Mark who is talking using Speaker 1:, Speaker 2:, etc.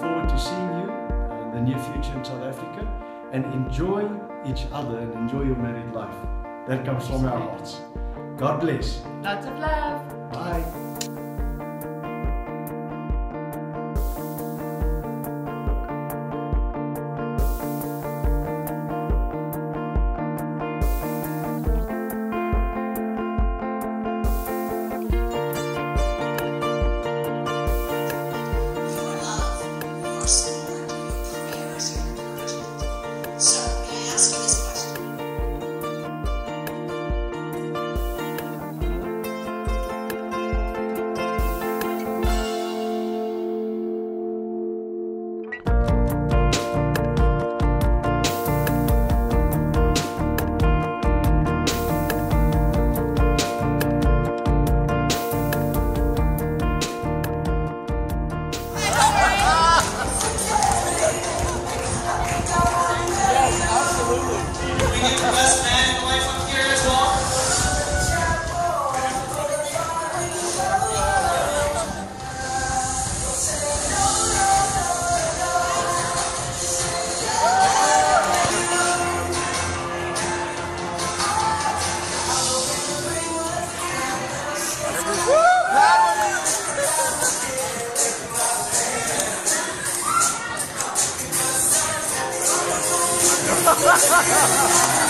Speaker 1: forward to seeing you uh, in the near future in South Africa and enjoy each other and enjoy your married life. That comes from our hearts. God bless.
Speaker 2: Lots of love.
Speaker 1: Bye.
Speaker 3: Ha ha ha! ハ
Speaker 4: ハハハ!